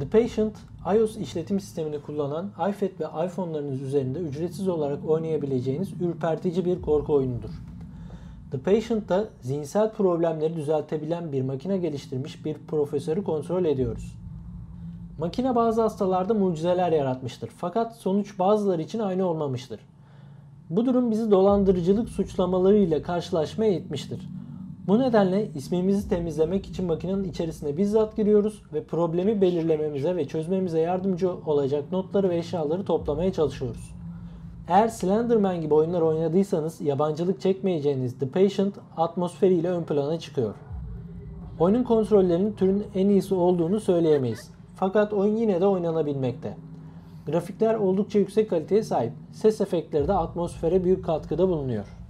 The Patient, iOS işletim sistemini kullanan iPad ve iPhone'larınız üzerinde ücretsiz olarak oynayabileceğiniz ürpertici bir korku oyunudur. The Patient'ta zihinsel problemleri düzeltebilen bir makine geliştirmiş bir profesörü kontrol ediyoruz. Makine bazı hastalarda mucizeler yaratmıştır fakat sonuç bazıları için aynı olmamıştır. Bu durum bizi dolandırıcılık suçlamalarıyla karşılaşmaya itmiştir. Bu nedenle ismimizi temizlemek için makinenin içerisine bizzat giriyoruz ve problemi belirlememize ve çözmemize yardımcı olacak notları ve eşyaları toplamaya çalışıyoruz. Eğer Slenderman gibi oyunlar oynadıysanız yabancılık çekmeyeceğiniz The Patient atmosferiyle ön plana çıkıyor. Oyunun kontrollerinin türün en iyisi olduğunu söyleyemeyiz. Fakat oyun yine de oynanabilmekte. Grafikler oldukça yüksek kaliteye sahip. Ses efektleri de atmosfere büyük katkıda bulunuyor.